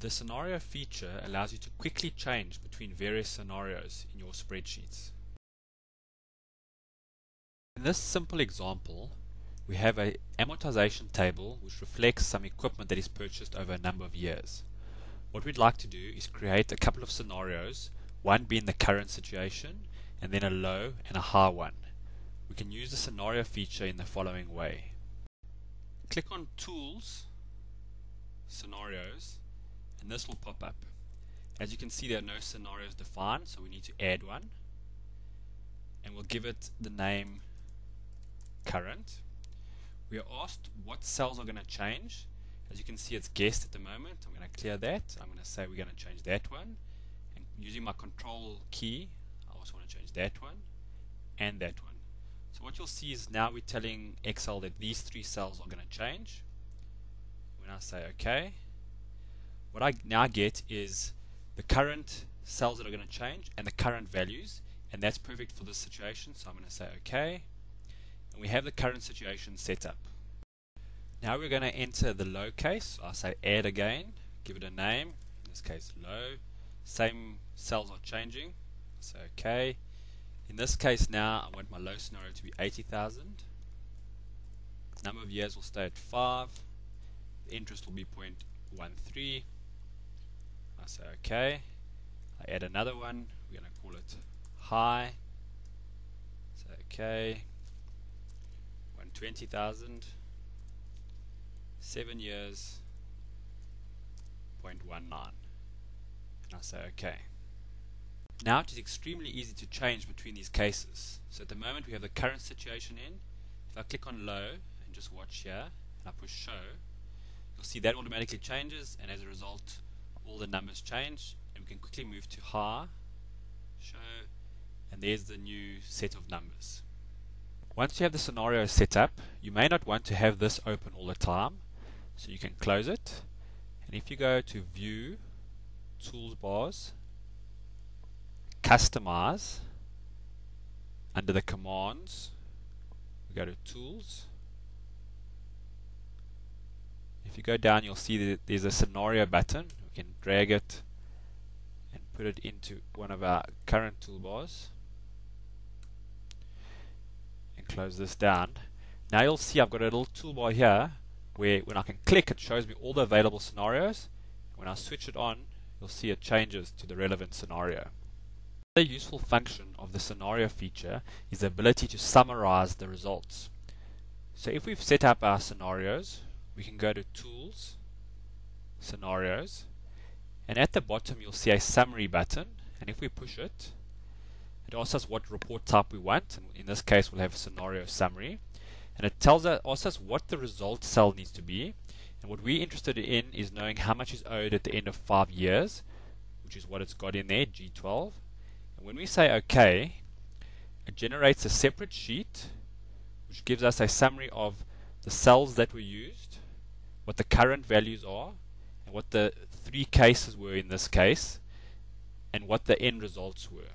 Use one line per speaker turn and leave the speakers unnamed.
The scenario feature allows you to quickly change between various scenarios in your spreadsheets. In this simple example, we have an amortization table which reflects some equipment that is purchased over a number of years. What we'd like to do is create a couple of scenarios, one being the current situation, and then a low and a high one. We can use the scenario feature in the following way. Click on Tools, Scenarios, and this will pop up. As you can see there are no scenarios defined so we need to add one and we'll give it the name current. We are asked what cells are going to change. As you can see it's guessed at the moment. I'm going to clear that. I'm going to say we're going to change that one and using my control key I also want to change that one and that one. So what you'll see is now we're telling Excel that these three cells are going to change. When I say OK what I now get is the current cells that are going to change and the current values and that's perfect for this situation so I'm going to say OK and we have the current situation set up. Now we're going to enter the low case. I'll say add again, give it a name, in this case low. Same cells are changing, so OK. In this case now I want my low scenario to be 80,000. Number of years will stay at 5. The interest will be 0.13 say okay. I add another one. We're going to call it high. Say okay. 120,000. Seven years. 0.19. And I say okay. Now it is extremely easy to change between these cases. So at the moment we have the current situation in. If I click on low and just watch here, and I push show, you'll see that automatically changes and as a result all the numbers change and we can quickly move to high show and there's the new set of numbers. Once you have the scenario set up you may not want to have this open all the time so you can close it. And if you go to view toolbars customize under the commands we go to tools. If you go down you'll see that there's a scenario button can drag it and put it into one of our current toolbars and close this down. Now you'll see I've got a little toolbar here where when I can click it shows me all the available scenarios. When I switch it on you'll see it changes to the relevant scenario. The useful function of the scenario feature is the ability to summarize the results. So if we've set up our scenarios, we can go to Tools, Scenarios, and at the bottom you'll see a summary button. And if we push it it asks us what report type we want. And in this case we'll have a scenario summary. And it tells us asks us what the result cell needs to be. And what we're interested in is knowing how much is owed at the end of five years which is what it's got in there G12 and when we say OK it generates a separate sheet which gives us a summary of the cells that were used what the current values are what the three cases were in this case and what the end results were.